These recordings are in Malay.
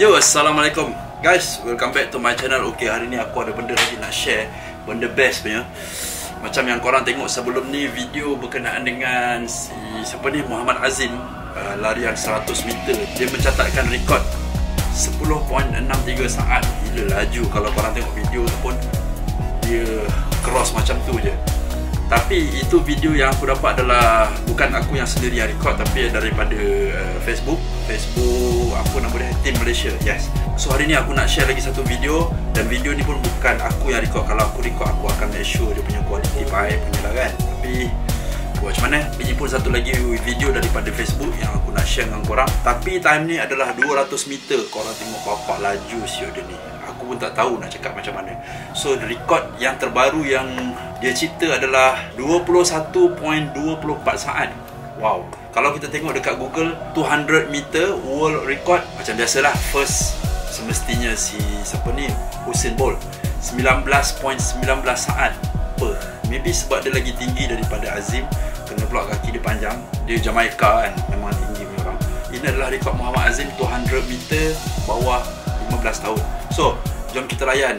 Yo, Assalamualaikum. Guys, welcome back to my channel. Okay, hari ni aku ada benda lagi nak share. Benda best punya. Macam yang korang tengok sebelum ni Video berkenaan dengan si Siapa ni? Muhammad Azim. Uh, Larian 100 meter. Dia mencatatkan rekod 10.63 saat. Gila laju Kalau korang tengok video tu pun. Dia cross macam tu je tapi itu video yang aku dapat adalah bukan aku yang sendiri yang record tapi daripada uh, Facebook. Facebook apa nama dia? Team Malaysia. Yes. So hari ni aku nak share lagi satu video dan video ni pun bukan aku yang record. Kalau aku record aku akan make sure dia punya kualiti baik punya lah kan. Tapi buat macam mana? Ini pun satu lagi video daripada Facebook yang aku nak share dengan korang. Tapi time ni adalah 200 meter korang tengok bapak laju siu dia ni aku pun tak tahu nak cakap macam mana. So record yang terbaru yang dia cipta adalah 21.24 saat. Wow. Kalau kita tengok dekat google 200 meter world record macam biasalah first semestinya si siapa ni? Usain Bolt. 19.19 saat per. Maybe sebab dia lagi tinggi daripada Azim kena pula kaki dia panjang. Dia Jamaica kan memang tinggi punya orang ini adalah rekod Muhammad Azim 200 meter bawah 15 tahun. So jom kita layan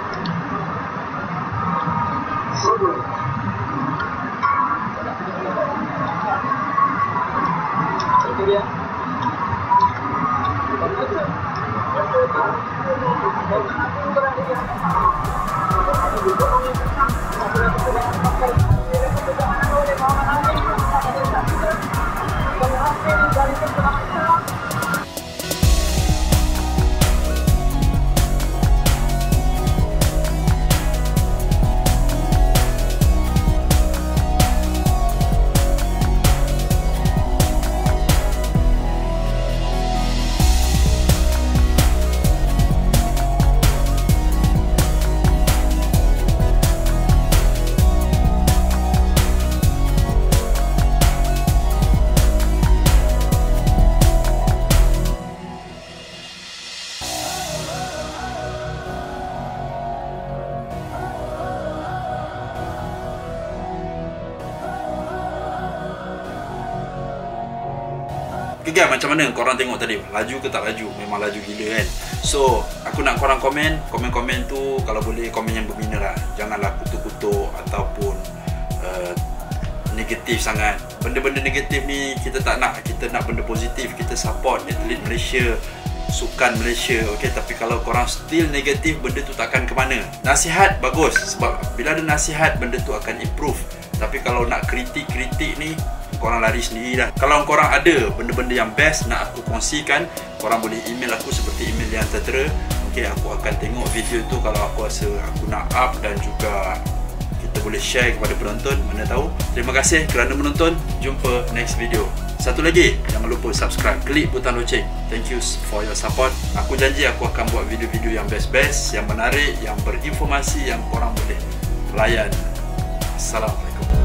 yang terhormati 200 meter berlaki 15 akhir. Okay guys, macam mana korang tengok tadi? Laju ke tak laju? Memang laju gila kan? So, aku nak korang komen Komen-komen tu kalau boleh komen yang berbina lah Janganlah kutuk-kutuk ataupun uh, Negatif sangat Benda-benda negatif ni kita tak nak Kita nak benda positif Kita support atlet Malaysia Sukan Malaysia Okay, tapi kalau korang still negatif Benda tu takkan ke mana Nasihat bagus Sebab bila ada nasihat Benda tu akan improve Tapi kalau nak kritik-kritik ni korang lari sendiri lah Kalau korang ada benda-benda yang best nak aku kongsikan Korang boleh email aku seperti email yang tertera. Okay, aku akan tengok video tu kalau aku rasa aku nak up dan juga kita boleh share kepada penonton Mana tahu. Terima kasih kerana menonton. Jumpa next video. Satu lagi Jangan lupa subscribe Klik butang loceng. Thank you for your support. Aku janji aku akan buat video-video yang best-best Yang menarik Yang berinformasi Yang korang boleh layan. Assalamualaikum